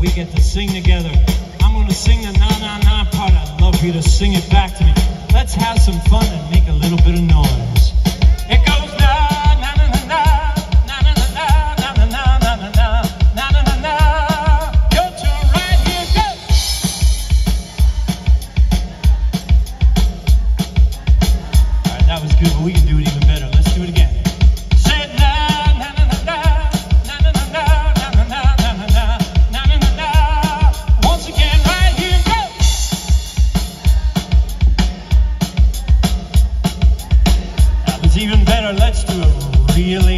we get to sing together. I'm going to sing the na na na part. I'd love for you to sing it back to me. Let's have some fun and make a little bit of noise. It goes now. Right, that was good, but we can do it even better. Let's na na na it's even better. Let's do a really